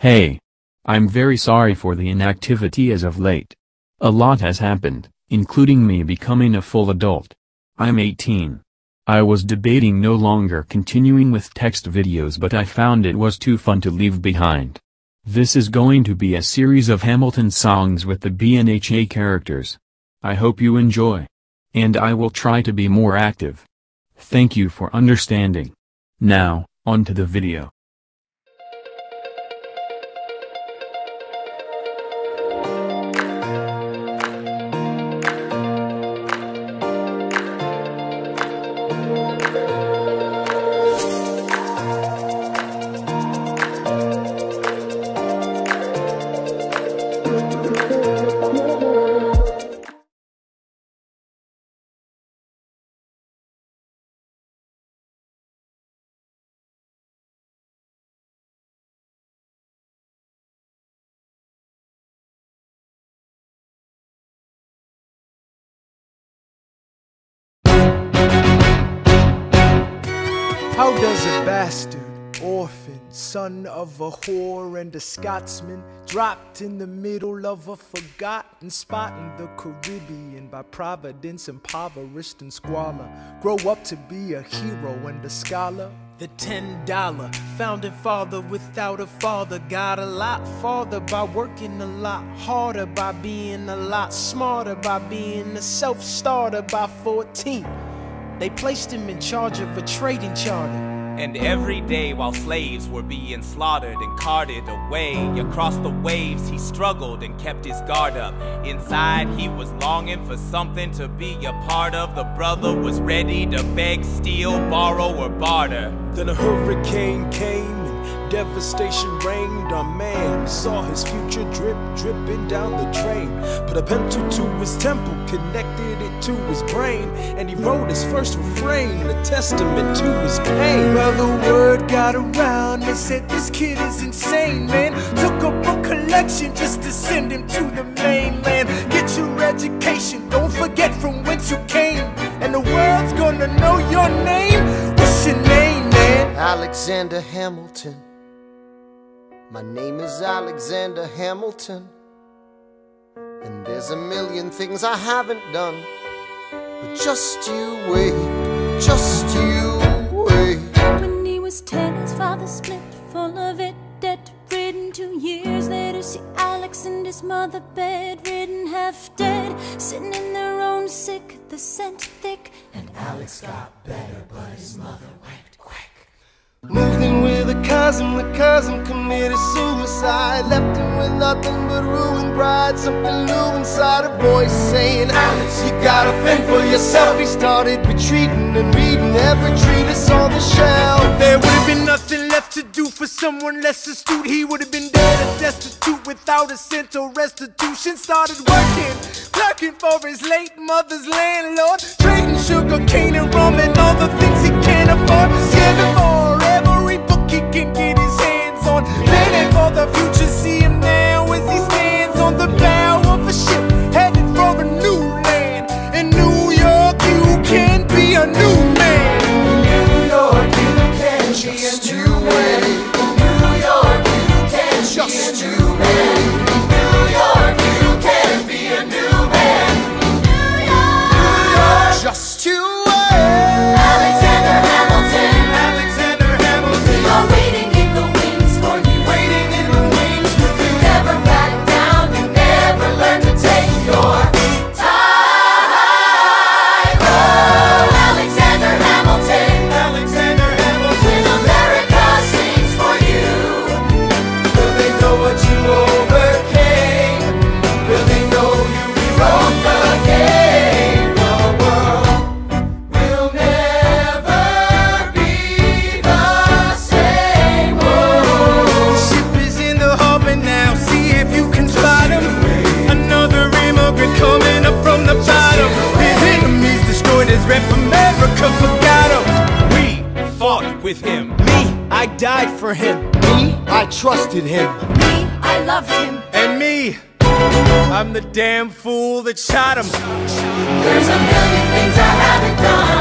Hey. I'm very sorry for the inactivity as of late. A lot has happened, including me becoming a full adult. I'm 18. I was debating no longer continuing with text videos but I found it was too fun to leave behind. This is going to be a series of Hamilton songs with the BNHA characters. I hope you enjoy. And I will try to be more active. Thank you for understanding. Now, on to the video. How does a bastard, orphan, son of a whore and a Scotsman, dropped in the middle of a forgotten spot in the Caribbean by providence, impoverished and squalor, grow up to be a hero and a scholar? The ten dollar founding father without a father got a lot farther by working a lot harder, by being a lot smarter, by being a self starter by 14. They placed him in charge of a trading charter. And every day while slaves were being slaughtered and carted away across the waves, he struggled and kept his guard up. Inside, he was longing for something to be a part of. The brother was ready to beg, steal, borrow, or barter. Then a hurricane came and devastation reigned. on man saw his future drip, dripping down the drain. Put a pencil to his temple, connected it to his brain, and he wrote his first refrain, a testament to his pain. Well, the word got around, they said this kid is insane, man. Took up a collection just to send him to the mainland. Get your education, don't forget from whence you came, and the world's gonna know your name. What's your name, man? Alexander Hamilton. My name is Alexander Hamilton. And there's a million things I haven't done. But just you wait, just you wait. When he was ten, his father split, full of it, debt ridden. Two years later, see Alex and his mother bedridden, half dead, sitting in their own sick, the scent thick. And Alex got better, but his mother went quick. Moved in a cousin, the cousin committed suicide. Left him with nothing but ruined pride. Something new inside a voice saying, Alex, you gotta fend for yourself. He started retreating and reading every treatise on the shelf. There would have been nothing left to do for someone less astute. He would have been dead and destitute without a cent or restitution. Started working, clerking for his late mother's landlord, trading sugar cane and rum and all the things he can't afford. The bow of a ship headed for a new land. In New York, you can be a new man. In New York, you can just you wait. New now. See if you can spot him. Another immigrant coming up from the bottom. His enemies destroyed his rep. America forgot him. We fought with him. Me, I died for him. Me, I trusted him. Me, I loved him. And me, I'm the damn fool that shot him. There's a million things I haven't done,